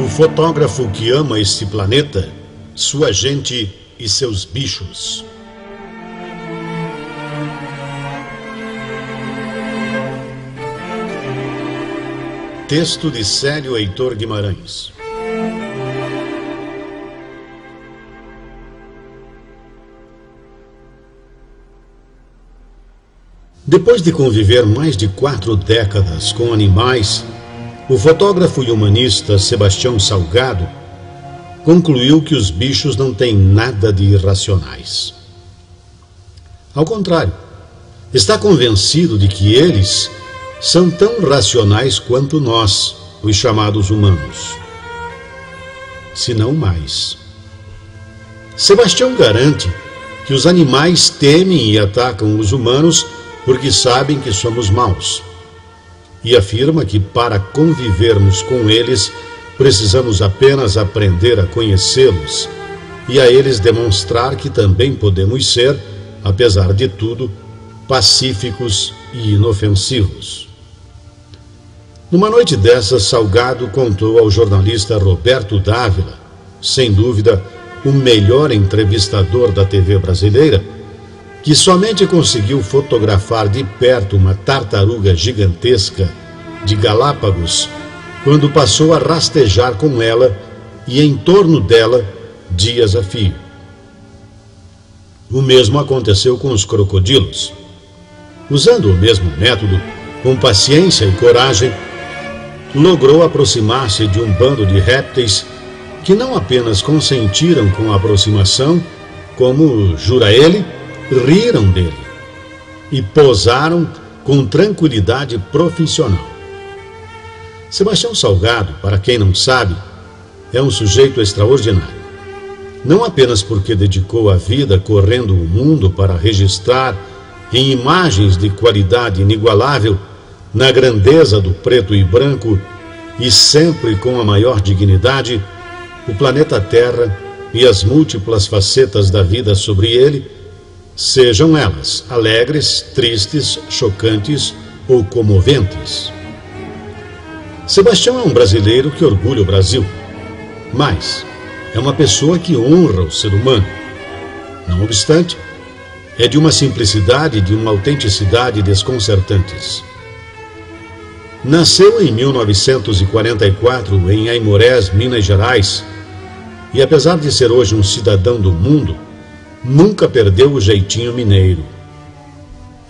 O fotógrafo que ama este planeta, sua gente e seus bichos. Texto de Célio Heitor Guimarães. Depois de conviver mais de quatro décadas com animais, o fotógrafo e humanista Sebastião Salgado concluiu que os bichos não têm nada de irracionais. Ao contrário, está convencido de que eles são tão racionais quanto nós, os chamados humanos. Se não mais. Sebastião garante que os animais temem e atacam os humanos porque sabem que somos maus. E afirma que para convivermos com eles, precisamos apenas aprender a conhecê-los e a eles demonstrar que também podemos ser, apesar de tudo, pacíficos e inofensivos. Numa noite dessas, Salgado contou ao jornalista Roberto Dávila, sem dúvida o melhor entrevistador da TV brasileira, que somente conseguiu fotografar de perto uma tartaruga gigantesca de Galápagos quando passou a rastejar com ela e em torno dela dias a fio. O mesmo aconteceu com os crocodilos. Usando o mesmo método, com paciência e coragem, logrou aproximar-se de um bando de répteis que não apenas consentiram com a aproximação, como, jura ele, riram dele e posaram com tranquilidade profissional. Sebastião Salgado, para quem não sabe, é um sujeito extraordinário. Não apenas porque dedicou a vida correndo o mundo para registrar em imagens de qualidade inigualável, na grandeza do preto e branco e sempre com a maior dignidade, o planeta Terra e as múltiplas facetas da vida sobre ele sejam elas alegres, tristes, chocantes ou comoventes. Sebastião é um brasileiro que orgulha o Brasil, mas é uma pessoa que honra o ser humano. Não obstante, é de uma simplicidade e de uma autenticidade desconcertantes. Nasceu em 1944 em Aimorés, Minas Gerais, e apesar de ser hoje um cidadão do mundo, nunca perdeu o jeitinho mineiro.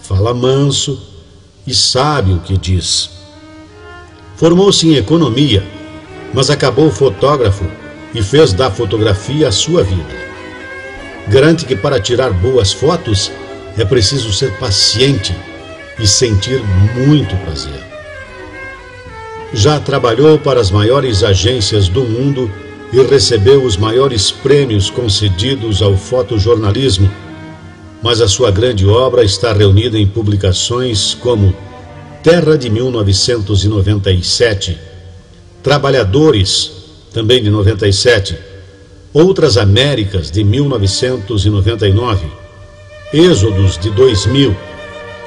Fala manso e sabe o que diz. Formou-se em economia, mas acabou fotógrafo e fez da fotografia a sua vida. Garante que para tirar boas fotos é preciso ser paciente e sentir muito prazer. Já trabalhou para as maiores agências do mundo e recebeu os maiores prêmios concedidos ao fotojornalismo, mas a sua grande obra está reunida em publicações como Terra de 1997, Trabalhadores, também de 97, Outras Américas de 1999, Êxodos de 2000,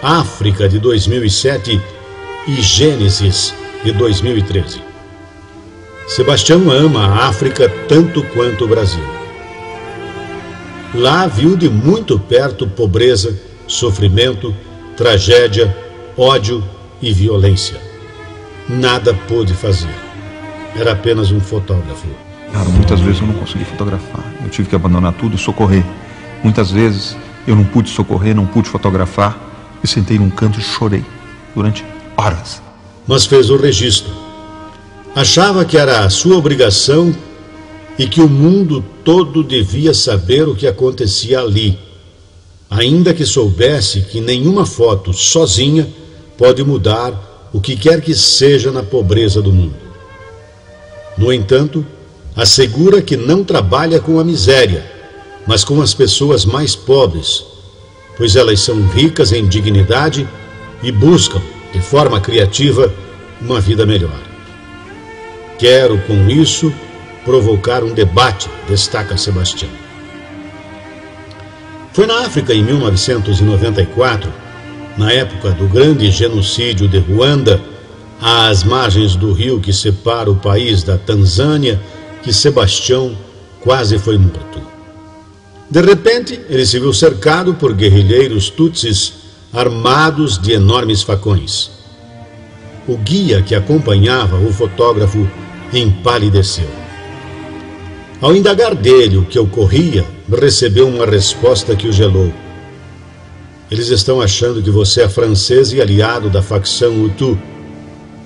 África de 2007 e Gênesis de 2013. Sebastião ama a África tanto quanto o Brasil. Lá viu de muito perto pobreza, sofrimento, tragédia, ódio e violência. Nada pôde fazer. Era apenas um fotógrafo. Cara, muitas vezes eu não consegui fotografar. Eu tive que abandonar tudo e socorrer. Muitas vezes eu não pude socorrer, não pude fotografar. E sentei num canto e chorei durante horas. Mas fez o registro Achava que era a sua obrigação e que o mundo todo devia saber o que acontecia ali, ainda que soubesse que nenhuma foto sozinha pode mudar o que quer que seja na pobreza do mundo. No entanto, assegura que não trabalha com a miséria, mas com as pessoas mais pobres, pois elas são ricas em dignidade e buscam, de forma criativa, uma vida melhor. Quero, com isso, provocar um debate, destaca Sebastião. Foi na África em 1994, na época do grande genocídio de Ruanda, às margens do rio que separa o país da Tanzânia, que Sebastião quase foi morto. De repente, ele se viu cercado por guerrilheiros tutsis armados de enormes facões. O guia que acompanhava o fotógrafo empalideceu. Ao indagar dele o que ocorria, recebeu uma resposta que o gelou. Eles estão achando que você é francês e aliado da facção Hutu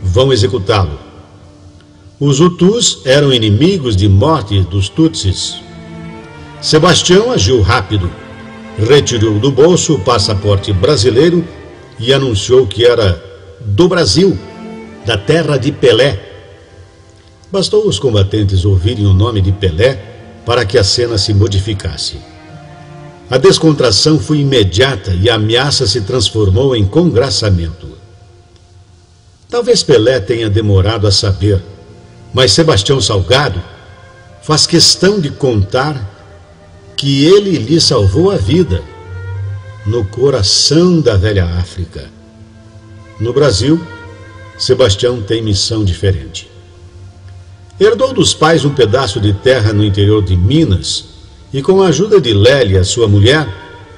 vão executá-lo. Os Hutus eram inimigos de morte dos Tutsis. Sebastião agiu rápido, retirou do bolso o passaporte brasileiro e anunciou que era do Brasil, da terra de Pelé. Bastou os combatentes ouvirem o nome de Pelé para que a cena se modificasse. A descontração foi imediata e a ameaça se transformou em congraçamento. Talvez Pelé tenha demorado a saber, mas Sebastião Salgado faz questão de contar que ele lhe salvou a vida no coração da velha África. No Brasil, Sebastião tem missão diferente. Herdou dos pais um pedaço de terra no interior de Minas e, com a ajuda de Lélia, sua mulher,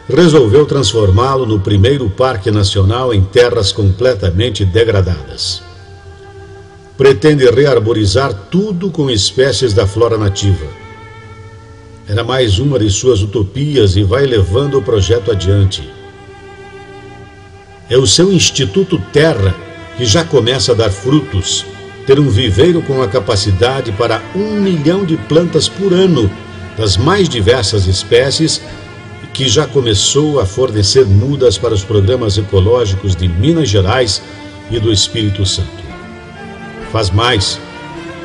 resolveu transformá-lo no primeiro parque nacional em terras completamente degradadas. Pretende rearborizar tudo com espécies da flora nativa. Era mais uma de suas utopias e vai levando o projeto adiante. É o seu Instituto Terra que já começa a dar frutos, ter um viveiro com a capacidade para um milhão de plantas por ano, das mais diversas espécies que já começou a fornecer mudas para os programas ecológicos de Minas Gerais e do Espírito Santo. Faz mais,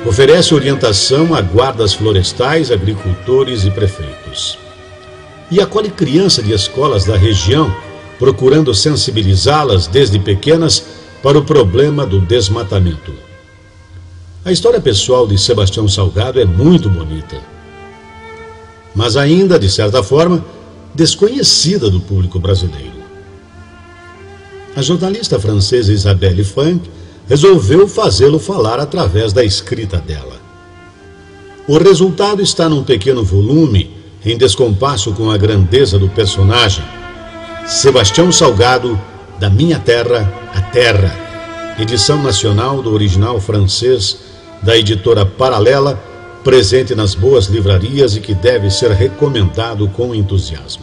oferece orientação a guardas florestais, agricultores e prefeitos. E acolhe crianças de escolas da região, procurando sensibilizá-las desde pequenas para o problema do desmatamento. A história pessoal de Sebastião Salgado é muito bonita. Mas ainda, de certa forma, desconhecida do público brasileiro. A jornalista francesa Isabelle Franck resolveu fazê-lo falar através da escrita dela. O resultado está num pequeno volume, em descompasso com a grandeza do personagem. Sebastião Salgado, Da Minha Terra, a Terra. Edição nacional do original francês da editora Paralela presente nas boas livrarias e que deve ser recomendado com entusiasmo.